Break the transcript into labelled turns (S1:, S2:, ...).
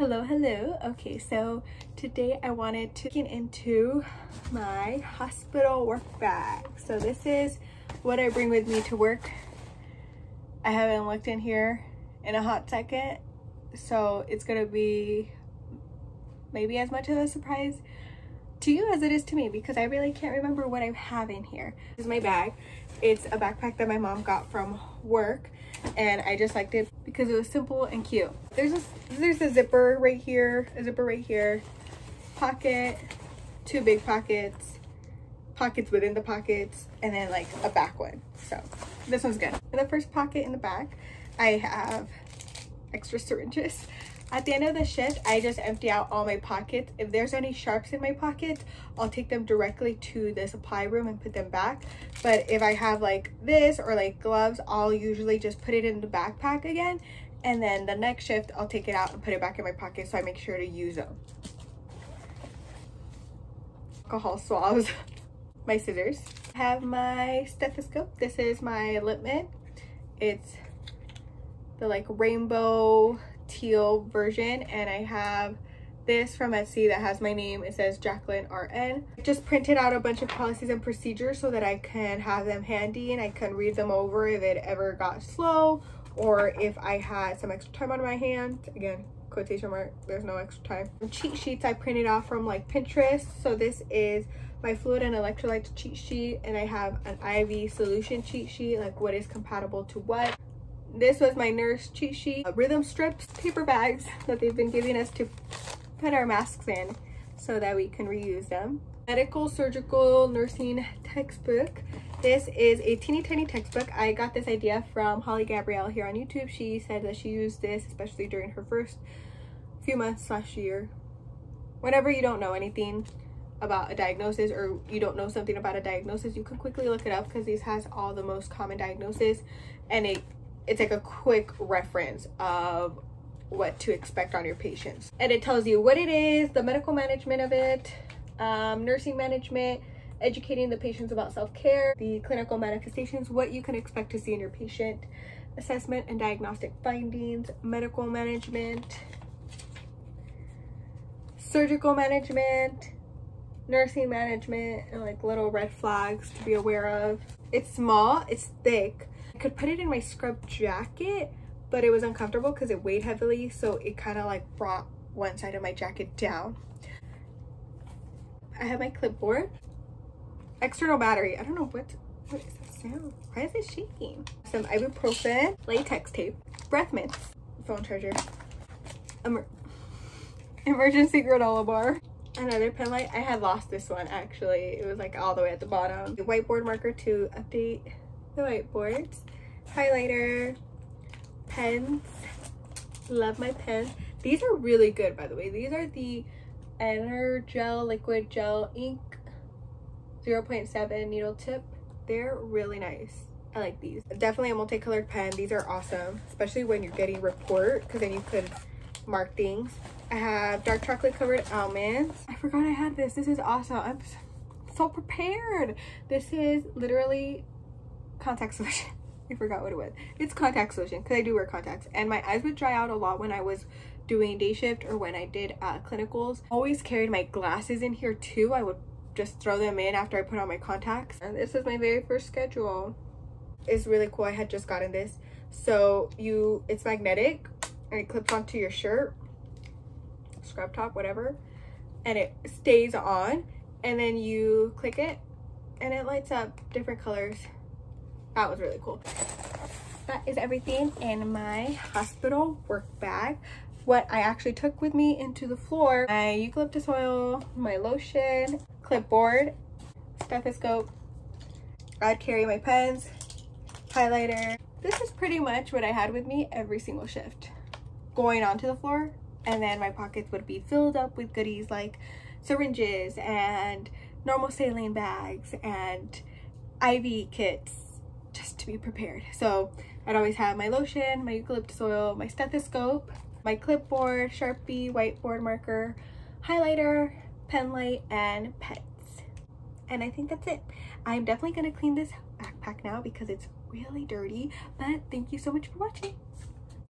S1: Hello, hello. Okay, so today I wanted to get into my hospital work bag. So this is what I bring with me to work. I haven't looked in here in a hot second, so it's gonna be maybe as much of a surprise to you as it is to me because I really can't remember what I have in here. This is my bag. It's a backpack that my mom got from work and I just liked it because it was simple and cute. There's a, there's a zipper right here, a zipper right here, pocket, two big pockets, pockets within the pockets, and then like a back one. So this one's good. In the first pocket in the back, I have extra syringes. At the end of the shift, I just empty out all my pockets. If there's any sharps in my pockets, I'll take them directly to the supply room and put them back. But if I have like this or like gloves, I'll usually just put it in the backpack again. And then the next shift, I'll take it out and put it back in my pocket so I make sure to use them. Alcohol swabs. my scissors. I have my stethoscope. This is my lip mitt. It's the like rainbow teal version and I have this from Etsy that has my name. It says Jacqueline RN. Just printed out a bunch of policies and procedures so that I can have them handy and I can read them over if it ever got slow or if I had some extra time on my hands. Again, quotation mark, there's no extra time. Cheat sheets I printed off from like Pinterest. So this is my fluid and electrolytes cheat sheet and I have an IV solution cheat sheet, like what is compatible to what. This was my nurse cheat sheet. Uh, rhythm strips, paper bags that they've been giving us to put our masks in so that we can reuse them. Medical surgical nursing textbook. This is a teeny tiny textbook. I got this idea from Holly Gabrielle here on YouTube. She said that she used this, especially during her first few months last year. Whenever you don't know anything about a diagnosis or you don't know something about a diagnosis, you can quickly look it up because this has all the most common diagnoses and it it's like a quick reference of what to expect on your patients. And it tells you what it is, the medical management of it, um, nursing management, educating the patients about self-care, the clinical manifestations, what you can expect to see in your patient, assessment and diagnostic findings, medical management, surgical management, nursing management, and like little red flags to be aware of. It's small, it's thick, could put it in my scrub jacket, but it was uncomfortable because it weighed heavily. So it kind of like brought one side of my jacket down. I have my clipboard. External battery. I don't know what, what is that sound? Why is it shaking? Some ibuprofen, latex tape, breath mints, phone charger, Emer emergency granola bar, another pen light. I had lost this one actually. It was like all the way at the bottom. A whiteboard marker to update the whiteboards, highlighter, pens. Love my pens. These are really good, by the way. These are the Energel Liquid Gel Ink 0.7 needle tip. They're really nice. I like these. Definitely a multicolored pen. These are awesome, especially when you're getting report because then you could mark things. I have dark chocolate covered almonds. I forgot I had this. This is awesome. I'm so prepared. This is literally contact solution. I forgot what it was. It's contact solution because I do wear contacts and my eyes would dry out a lot when I was doing day shift or when I did uh, clinicals. Always carried my glasses in here too. I would just throw them in after I put on my contacts. And this is my very first schedule. It's really cool. I had just gotten this. So you, it's magnetic and it clips onto your shirt, scrub top, whatever. And it stays on and then you click it and it lights up different colors that was really cool. That is everything in my hospital work bag. What I actually took with me into the floor my eucalyptus oil my lotion clipboard stethoscope. I'd carry my pens highlighter. This is pretty much what I had with me every single shift. Going onto the floor and then my pockets would be filled up with goodies like syringes and normal saline bags and IV kits just to be prepared. So I'd always have my lotion, my eucalyptus oil, my stethoscope, my clipboard, Sharpie, whiteboard marker, highlighter, pen light, and pets. And I think that's it. I'm definitely to clean this backpack now because it's really dirty. But thank you so much for watching.